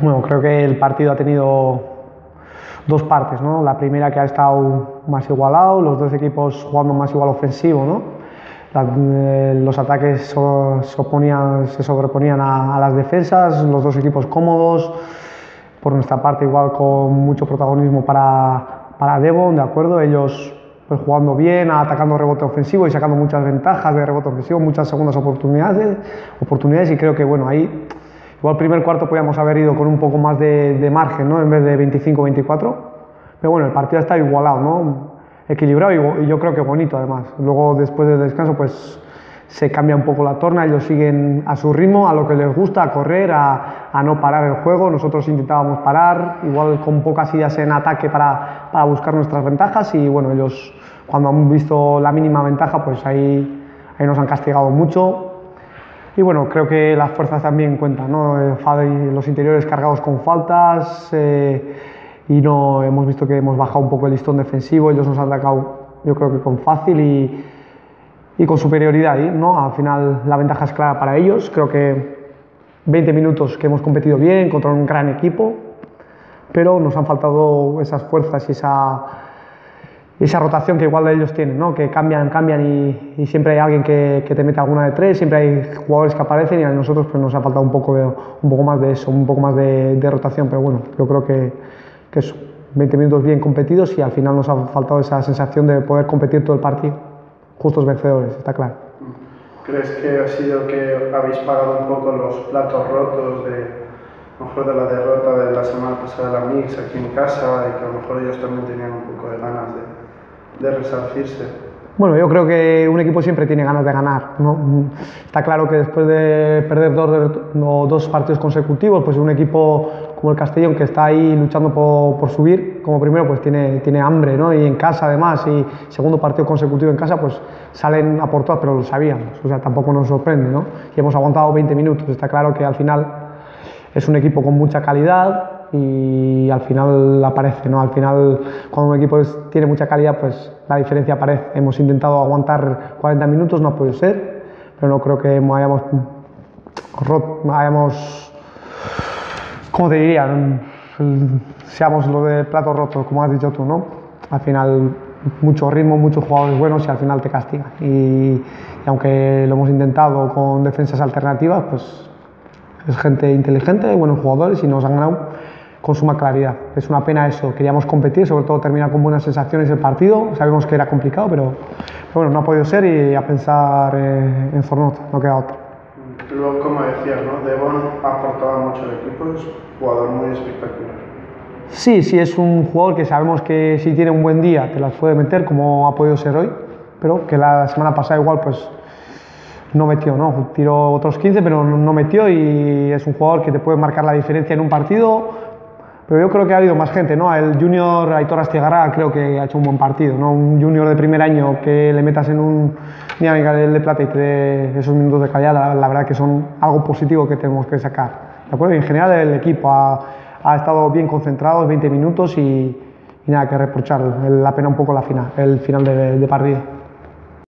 Bueno, creo que el partido ha tenido dos partes, ¿no? La primera que ha estado más igualado, los dos equipos jugando más igual ofensivo, ¿no? La- eh, los ataques so- se, oponían- se sobreponían a, a las defensas, los dos equipos cómodos, por nuestra parte igual con mucho protagonismo para, para Devon, ¿de acuerdo? Ellos pues jugando bien, atacando rebote ofensivo y sacando muchas ventajas de rebote ofensivo, muchas segundas oportunidades, oportunidades y creo que bueno, ahí igual primer cuarto podíamos haber ido con un poco más de, margen, ¿no? En vez de 25-24, pero bueno, el partido está igualado, ¿no? Equilibrado y, yo creo que bonito además. Luego después del descanso pues se cambia un poco la torna, ellos siguen a su ritmo, a lo que les gusta, a correr, a, no parar el juego. Nosotros intentábamos parar, igual con pocas ideas en ataque para, buscar nuestras ventajas y bueno, ellos cuando han visto la mínima ventaja, pues ahí nos han castigado mucho. Y bueno, creo que las fuerzas también cuentan, ¿no? Los interiores cargados con faltas eh, y no hemos visto que hemos bajado un poco el listón defensivo, ellos nos han atacado yo creo que con fácil y, y con superioridad. ¿no? Al final la ventaja es clara para ellos, creo que 20 minutos que hemos competido bien contra un gran equipo, pero nos han faltado esas fuerzas y esa, esa rotación que igual ellos tienen, ¿no? que cambian, cambian y, y siempre hay alguien que, que te mete alguna de tres, siempre hay jugadores que aparecen y a nosotros pues, nos ha faltado un poco, de, un poco más de eso, un poco más de, de rotación, pero bueno, yo creo que, que eso, 20 minutos bien competidos y al final nos ha faltado esa sensación de poder competir todo el partido, justos vencedores, está claro. ¿Crees que ha sido que habéis pagado un poco los platos rotos de, a lo mejor de la derrota de la semana pasada de la Mix aquí en casa y que a lo mejor ellos también tenían un poco de ganas de, de resarcirse? Bueno, yo creo que un equipo siempre tiene ganas de ganar. ¿no? Está claro que después de perder dos, dos partidos consecutivos, pues un equipo como el Castellón, que está ahí luchando por, por subir, como primero, pues tiene, tiene hambre, ¿no? y en casa además, y segundo partido consecutivo en casa, pues salen a por todas, pero lo sabíamos, o sea, tampoco nos sorprende. ¿no? Y hemos aguantado 20 minutos. Está claro que al final es un equipo con mucha calidad y al final aparece, ¿no? Al final, cuando un equipo es- tiene mucha calidad, pues la diferencia aparece. Hemos intentado aguantar 40 minutos, no ha podido ser, pero no creo que hayamos, hayamos ¿cómo te diría? Mm, Seamos lo de plato roto, como has dicho tú, ¿no? Al final, mucho ritmo, muchos jugadores buenos y al final te castigan. Y, y aunque lo hemos intentado con defensas alternativas, pues es gente inteligente, buenos jugadores y nos han ganado con suma claridad. Es una pena eso, queríamos competir, sobre todo terminar con buenas sensaciones el partido, sabemos que era complicado, pero, pero bueno, no ha podido ser y a pensar eh, en Zornota, no queda otra. Luego, como decías, ¿no? Devon ha aportado mucho al equipo, es un jugador muy espectacular. Sí, sí, es un jugador que sabemos que si tiene un buen día te las puede meter, como ha podido ser hoy, pero que la semana pasada igual pues no metió, ¿no? Tiró otros 15, pero no metió y es un jugador que te puede marcar la diferencia en un partido. Pero yo creo que ha habido más gente, ¿no? El junior Aitor Astigarra creo que ha hecho un buen partido, ¿no? Un junior de primer año que le metas en un dinámica de plata y te dé esos minutos de calidad, la, la verdad que son algo positivo que tenemos que sacar, ¿de acuerdo? Y en general el equipo ha, ha estado bien concentrado, 20 minutos y, y nada que reprochar, la pena un poco la final, el final de, de partido.